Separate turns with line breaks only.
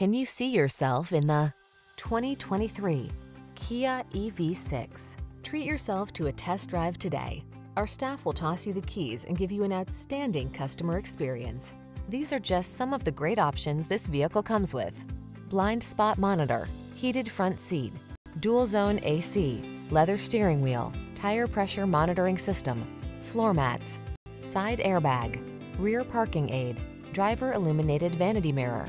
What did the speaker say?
Can you see yourself in the 2023 Kia EV6? Treat yourself to a test drive today. Our staff will toss you the keys and give you an outstanding customer experience. These are just some of the great options this vehicle comes with. Blind spot monitor, heated front seat, dual zone AC, leather steering wheel, tire pressure monitoring system, floor mats, side airbag, rear parking aid, driver illuminated vanity mirror,